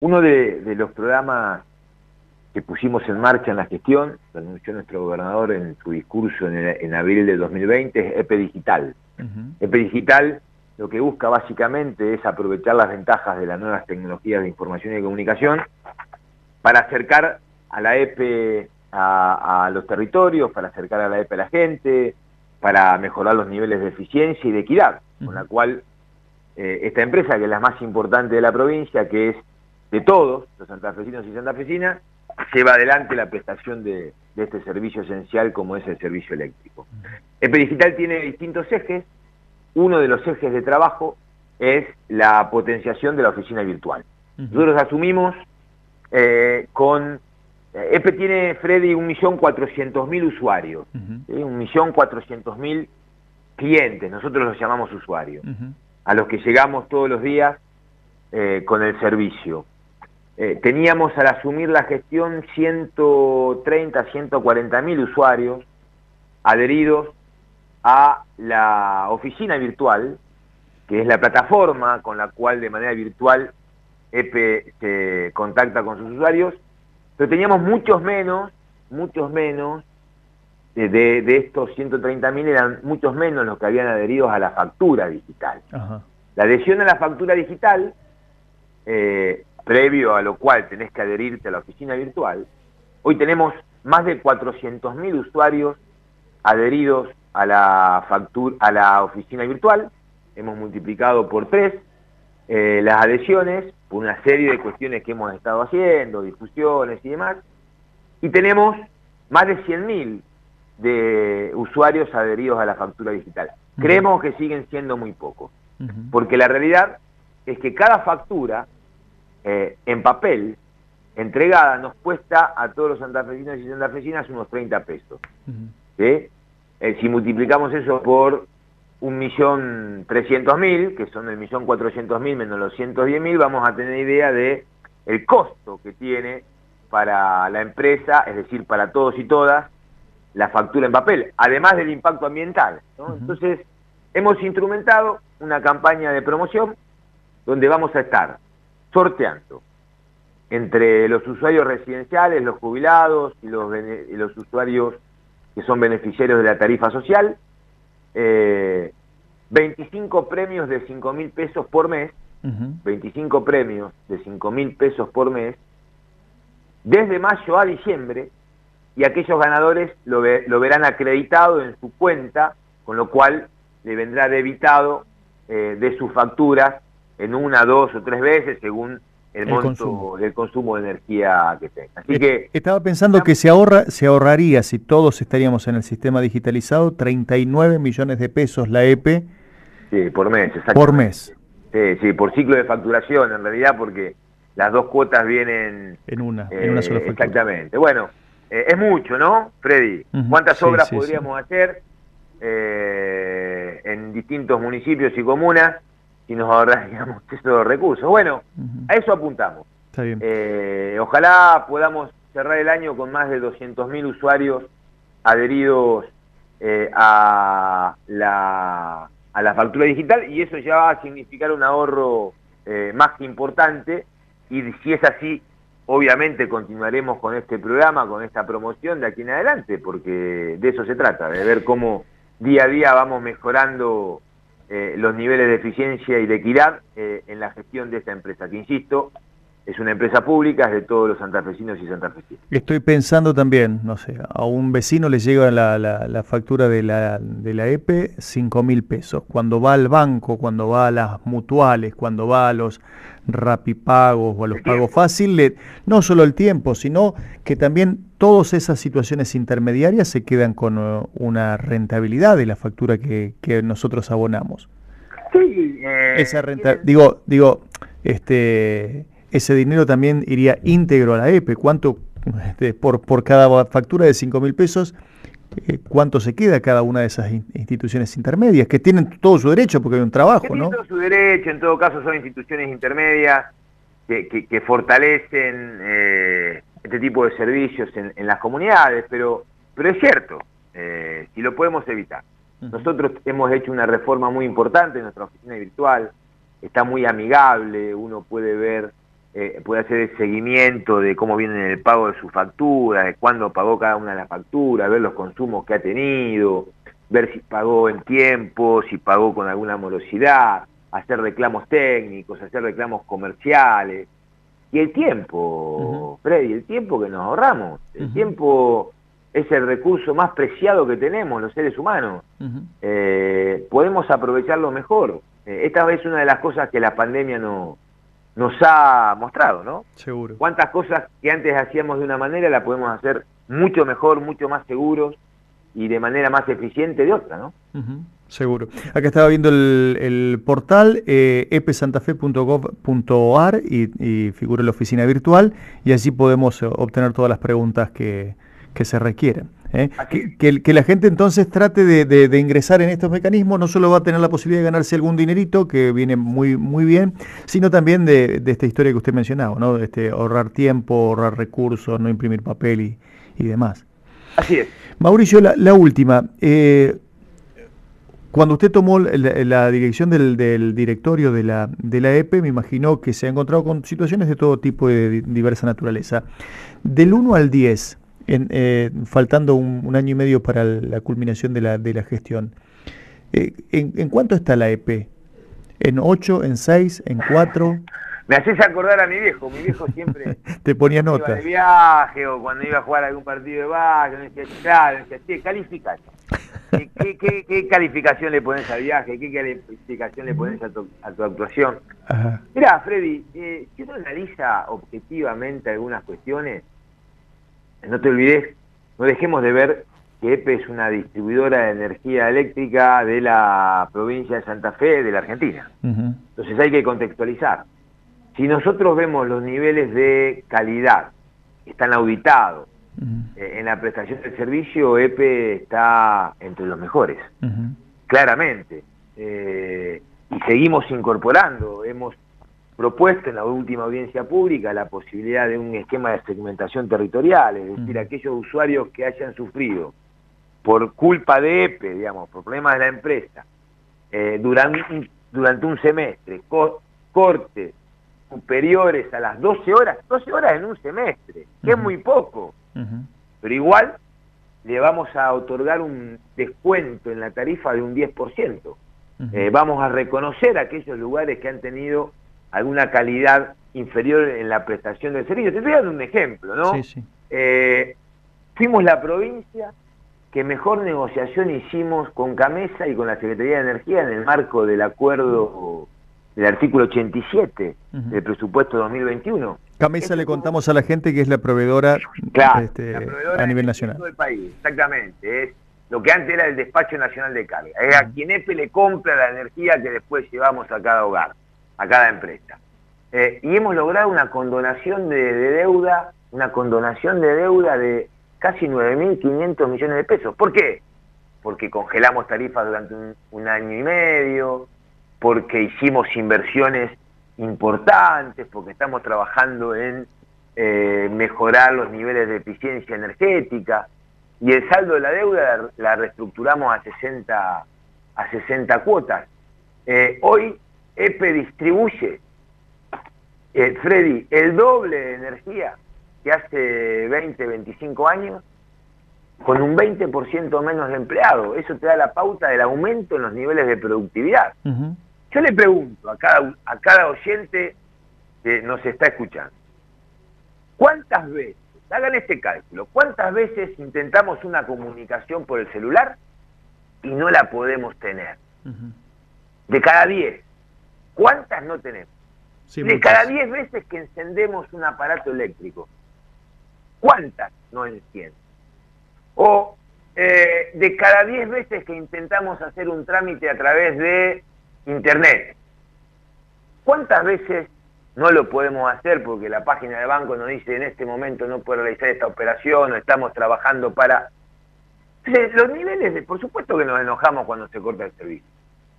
Uno de, los programas que pusimos en marcha en la gestión, lo anunció nuestro gobernador en su discurso en, abril de 2020, es EPE Digital. EPE Digital lo que busca básicamente es aprovechar las ventajas de las nuevas tecnologías de información y comunicación para acercar a la EPE a, los territorios, para acercar a la EPE a la gente, para mejorar los niveles de eficiencia y de equidad, con la cual eh, esta empresa, que es la más importante de la provincia, que es de todos los santafesinos y santafesinas, lleva adelante la prestación de, este servicio esencial como es el servicio eléctrico. El Digital tiene distintos ejes. Uno de los ejes de trabajo es la potenciación de la oficina virtual. Nosotros asumimos eh, con... Eh, EPE tiene, Freddy, 1.400.000 usuarios, un millón 1.400.000 clientes, nosotros los llamamos usuarios, a los que llegamos todos los días eh, con el servicio. Eh, teníamos al asumir la gestión 130, 140 mil usuarios adheridos a la oficina virtual, que es la plataforma con la cual de manera virtual EPE se contacta con sus usuarios, pero teníamos muchos menos, muchos menos, de, de estos 130 mil eran muchos menos los que habían adherido a la factura digital. La adhesión a la factura digital eh, previo a lo cual tenés que adherirte a la oficina virtual, hoy tenemos más de 400.000 usuarios adheridos a la, factura, a la oficina virtual, hemos multiplicado por tres eh, las adhesiones por una serie de cuestiones que hemos estado haciendo, discusiones y demás, y tenemos más de 100.000 de usuarios adheridos a la factura digital. Creemos que siguen siendo muy pocos, porque la realidad es que cada factura eh, en papel, entregada, nos cuesta a todos los santafesinos y santafesinas unos 30 pesos. Eh, si multiplicamos eso por un millón trescientos mil, que son el millón cuatrocientos mil menos los cientos diez mil, vamos a tener idea de el costo que tiene para la empresa, es decir, para todos y todas, la factura en papel, además del impacto ambiental. Entonces, hemos instrumentado una campaña de promoción donde vamos a estar sorteando entre los usuarios residenciales, los jubilados y los, los usuarios que son beneficiarios de la tarifa social, 25 eh, premios de 5 mil pesos por mes, 25 premios de 5 mil pesos por mes, desde mayo a diciembre, y aquellos ganadores lo, lo, verán acreditado en su cuenta, con lo cual le vendrá debitado eh, de sus facturas en una, dos o tres veces según el, monto consumo. del consumo de energía que tenga. Así que estaba pensando que se ahorra se ahorraría si todos estaríamos en el sistema digitalizado 39 millones de pesos la EPE sí, por mes, Por mes. Sí, sí, por ciclo de facturación en realidad porque las dos cuotas vienen en una, en una sola factura. Exactamente. Bueno, eh, es mucho, ¿no, Freddy? ¿Cuántas obras podríamos hacer eh, en distintos municipios y comunas? Y nos ahorraríamos esos recursos. Bueno, a eso apuntamos. Eh, ojalá podamos cerrar el año con más de 200.000 usuarios adheridos eh, a, la, a la factura digital y eso ya va a significar un ahorro eh, más que importante y si es así, obviamente continuaremos con este programa, con esta promoción de aquí en adelante, porque de eso se trata, de ver cómo día a día vamos mejorando eh, los niveles de eficiencia y de equidad eh, en la gestión de esta empresa, que insisto, es una empresa pública, es de todos los santafesinos y santafesinas. Estoy pensando también, no sé, a un vecino le llega la, la, factura de la, de la EPE 5 mil pesos. Cuando va al banco, cuando va a las mutuales, cuando va a los rapipagos o a los pagos fáciles, no solo el tiempo, sino que también todas esas situaciones intermediarias se quedan con uh, una rentabilidad de la factura que, que nosotros abonamos. Sí, eh, esa renta, digo, digo, este ese dinero también iría íntegro a la EPE. ¿Cuánto, este, por, por cada factura de 5 mil pesos, eh, cuánto se queda cada una de esas instituciones intermedias? Que tienen todo su derecho porque hay un trabajo, ¿no? Tienen todo su derecho, en todo caso son instituciones intermedias que, fortalecen eh, este tipo de servicios en, las comunidades, pero, pero es cierto, eh, si lo podemos evitar. Nosotros hemos hecho una reforma muy importante en nuestra oficina virtual, está muy amigable, uno puede ver eh, puede hacer el seguimiento de cómo viene el pago de su factura, de cuándo pagó cada una de las facturas, ver los consumos que ha tenido, ver si pagó en tiempo, si pagó con alguna morosidad, hacer reclamos técnicos, hacer reclamos comerciales. Y el tiempo, Freddy, el tiempo que nos ahorramos, el tiempo es el recurso más preciado que tenemos los seres humanos. Eh, podemos aprovecharlo mejor. Eh, esta es una de las cosas que la pandemia no, nos ha mostrado, ¿no? Seguro. Cuántas cosas que antes hacíamos de una manera la podemos hacer mucho mejor, mucho más seguros y de manera más eficiente de otra, ¿no? Seguro. Acá estaba viendo el, portal eh, epesantafe.gov.ar y, y figura la oficina virtual y así podemos obtener todas las preguntas que, que se requieren. ¿Eh? Que, la gente entonces trate de, ingresar en estos mecanismos, no solo va a tener la posibilidad de ganarse algún dinerito, que viene muy, muy bien, sino también de, esta historia que usted mencionaba, ¿no? Este, ahorrar tiempo, ahorrar recursos, no imprimir papel y, y demás. Así es. Mauricio, la, última. Eh, cuando usted tomó la, dirección del, directorio de la, de la EPE, me imagino que se ha encontrado con situaciones de todo tipo de diversa naturaleza. Del 1 al 10, eh, faltando un, año y medio para la culminación de la, de la gestión. Eh, ¿en, cuánto está la EP? ¿En 8, en 6, en 4? Me haces acordar a mi viejo, mi viejo siempre... Te ponía notas. de viaje o cuando iba a jugar algún partido de básquet, me decía, claro, me decía. ¿Qué, qué, calificación le pones al viaje? ¿Qué calificación le pones a tu, a tu actuación? Mira, Freddy, eh, si uno analiza objetivamente algunas cuestiones, no te olvides, no dejemos de ver que EPE es una distribuidora de energía eléctrica de la provincia de Santa Fe, de la Argentina. Entonces hay que contextualizar. Si nosotros vemos los niveles de calidad que están auditados eh, en la prestación del servicio, EPE está entre los mejores, claramente. Eh, y seguimos incorporando, hemos propuesto en la última audiencia pública la posibilidad de un esquema de segmentación territorial, es decir, aquellos usuarios que hayan sufrido por culpa de EPE, digamos, por problemas de la empresa, eh, durante, un, durante un semestre, cortes superiores a las 12 horas, 12 horas en un semestre, que es muy poco, pero igual le vamos a otorgar un descuento en la tarifa de un 10%. Eh, vamos a reconocer aquellos lugares que han tenido alguna calidad inferior en la prestación del servicio. Te estoy dando un ejemplo, ¿no? Eh, fuimos la provincia que mejor negociación hicimos con Camesa y con la Secretaría de Energía en el marco del acuerdo del artículo 87 del presupuesto 2021. Camesa le contamos a la gente que es la proveedora, este, a nivel nacional. Del país, exactamente. Es lo que antes era el despacho nacional de carga. Es a quien EPE le compra la energía que después llevamos a cada hogar a cada empresa. Eh, y hemos logrado una condonación de, deuda, una condonación de deuda de casi 9.500 millones de pesos. ¿Por qué? Porque congelamos tarifas durante un, año y medio, porque hicimos inversiones importantes, porque estamos trabajando en eh, mejorar los niveles de eficiencia energética, y el saldo de la deuda la, reestructuramos a 60, a 60 cuotas. Eh, hoy EPE distribuye, eh, Freddy, el doble de energía que hace 20, 25 años, con un 20% menos de empleados. Eso te da la pauta del aumento en los niveles de productividad. Yo le pregunto a cada, a cada oyente que nos está escuchando, ¿cuántas veces, hagan este cálculo, cuántas veces intentamos una comunicación por el celular y no la podemos tener? De cada 10, ¿Cuántas no tenemos? de cada 10 veces que encendemos un aparato eléctrico, ¿cuántas no encienden? O eh, de cada 10 veces que intentamos hacer un trámite a través de Internet, ¿cuántas veces no lo podemos hacer porque la página de banco nos dice en este momento no puedo realizar esta operación o estamos trabajando para... los niveles, de, por supuesto que nos enojamos cuando se corta el servicio.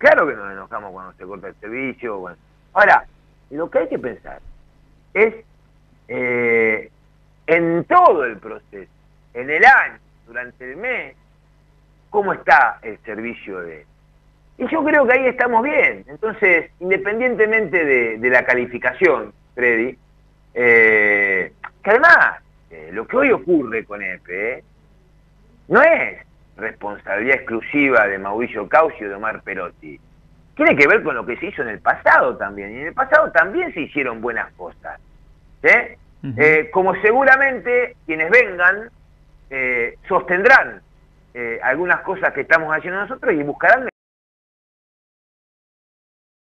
Claro que nos enojamos cuando se corta el servicio. Ahora, lo que hay que pensar es eh, en todo el proceso, en el año, durante el mes, cómo está el servicio de... Y yo creo que ahí estamos bien. Entonces, independientemente de, la calificación, Freddy, que además, lo que hoy ocurre con EPE no es responsabilidad exclusiva de Mauricio Caucio y de Omar Perotti. Tiene que ver con lo que se hizo en el pasado también. Y en el pasado también se hicieron buenas cosas. Eh, como seguramente quienes vengan eh, sostendrán eh, algunas cosas que estamos haciendo nosotros y buscarán